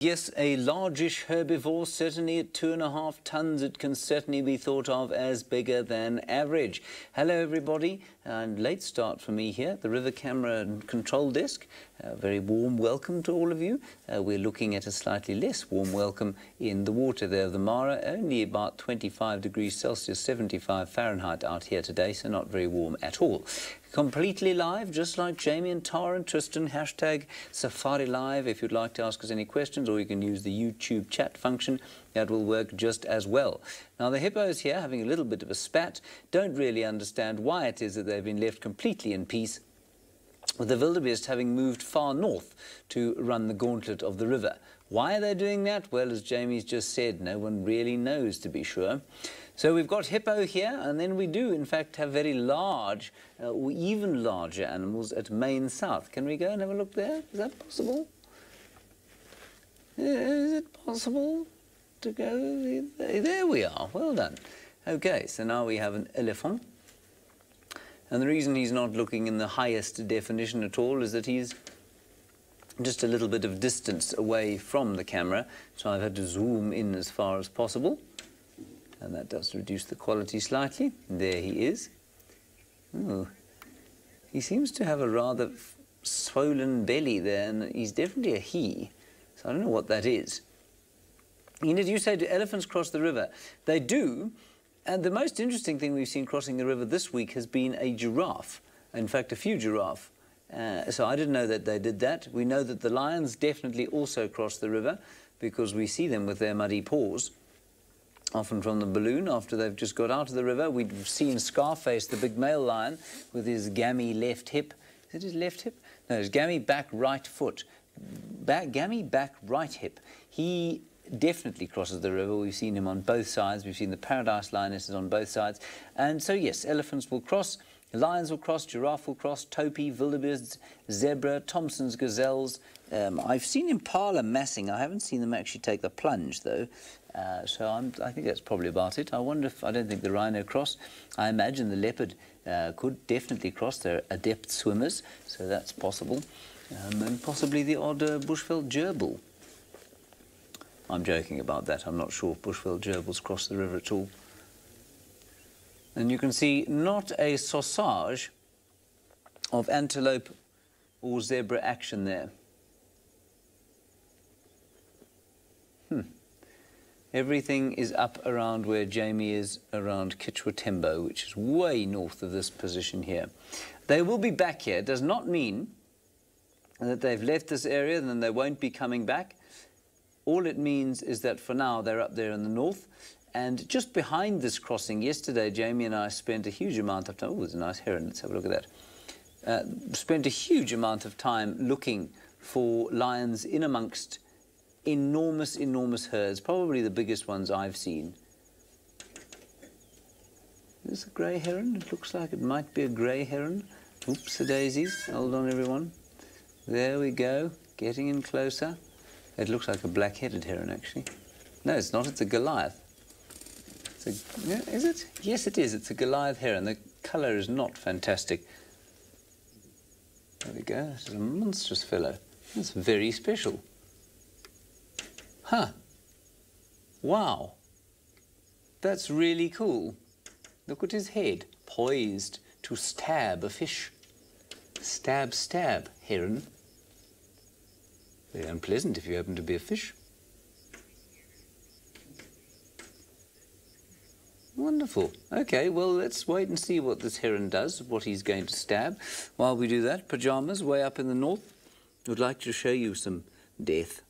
Yes, a largish herbivore, certainly at two and a half tons, it can certainly be thought of as bigger than average. Hello, everybody, and late start for me here, the River Camera Control Desk. A very warm welcome to all of you. Uh, we're looking at a slightly less warm welcome in the water there of the Mara, only about 25 degrees Celsius, 75 Fahrenheit out here today, so not very warm at all completely live, just like Jamie and Tara and Tristan, hashtag Safari Live if you'd like to ask us any questions, or you can use the YouTube chat function. That will work just as well. Now, the hippos here, having a little bit of a spat, don't really understand why it is that they've been left completely in peace with the wildebeest having moved far north to run the gauntlet of the river. Why are they doing that? Well, as Jamie's just said, no one really knows to be sure. So we've got hippo here, and then we do, in fact, have very large, uh, or even larger animals at Main South. Can we go and have a look there? Is that possible? Is it possible to go? There we are. Well done. Okay, so now we have an elephant. And the reason he's not looking in the highest definition at all is that he's just a little bit of distance away from the camera, so I've had to zoom in as far as possible. And that does reduce the quality slightly. There he is. Oh, he seems to have a rather swollen belly there, and he's definitely a he. So I don't know what that is. Enid, you say do elephants cross the river? They do, and the most interesting thing we've seen crossing the river this week has been a giraffe. In fact, a few giraffe. Uh, so I didn't know that they did that. We know that the lions definitely also cross the river because we see them with their muddy paws, often from the balloon after they've just got out of the river. We've seen Scarface, the big male lion, with his gammy left hip. Is it his left hip? No, his gammy back right foot. Back, gammy back right hip. He definitely crosses the river. We've seen him on both sides. We've seen the paradise lionesses on both sides. And so, yes, elephants will cross, lions will cross, giraffe will cross, topi, wildebeest, zebra, Thomson's gazelles. Um, I've seen impala massing. I haven't seen them actually take the plunge, though. Uh, so I'm, i think that's probably about it. I wonder if, I don't think the rhino cross. I imagine the leopard uh, could definitely cross. They're adept swimmers, so that's possible. Um, and possibly the odd uh, bushveld gerbil. I'm joking about that. I'm not sure if bushveld gerbils cross the river at all. And you can see not a sausage of antelope or zebra action there. Hmm. Everything is up around where Jamie is around Kichwatembo, which is way north of this position here. They will be back here. It does not mean that they've left this area and then they won't be coming back. All it means is that for now they're up there in the north. And just behind this crossing, yesterday Jamie and I spent a huge amount of time. Oh, there's a nice heron. Let's have a look at that. Uh, spent a huge amount of time looking for lions in amongst enormous, enormous herds, probably the biggest ones I've seen. Is a grey heron? It looks like it might be a grey heron. Oops, the daisies. Hold on, everyone. There we go, getting in closer. It looks like a black-headed heron, actually. No, it's not. It's a Goliath. It's a, is it? Yes, it is. It's a Goliath heron. The colour is not fantastic. There we go. This is a monstrous fellow. That's very special. Huh. Wow. That's really cool. Look at his head, poised to stab a fish. Stab, stab, heron. Unpleasant if you happen to be a fish. Wonderful. Okay, well, let's wait and see what this heron does, what he's going to stab. While we do that, pyjamas way up in the north would like to show you some death.